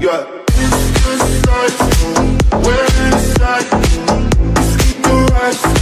Yeah. It's just you, we're. Keep the eyes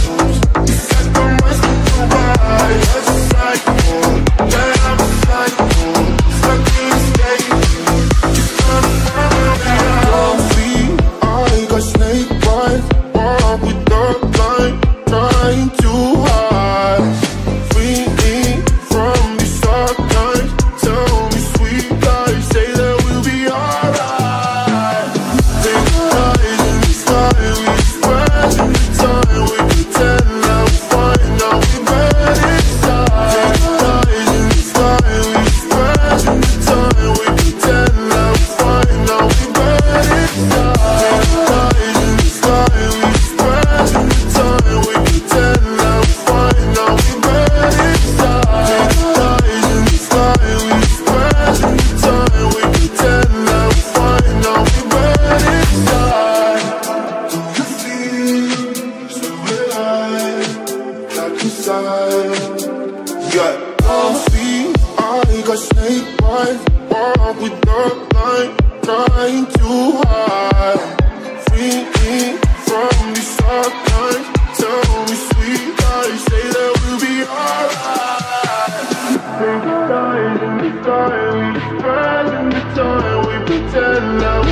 time Got all feet, I got snake bite Walk with the blind, trying to hide me from the sidelines Tell me sweet lies, say that we'll be alright Take the time, in the time, we spend in the time We pretend that